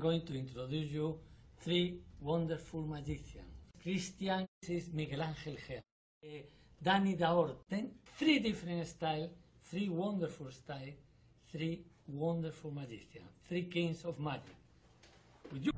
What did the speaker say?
going to introduce you three wonderful magicians. Christian is Miguel Angel Gea. Uh, Danny Daor, then three different styles, three wonderful styles, three wonderful magicians, three kings of magic. Would you?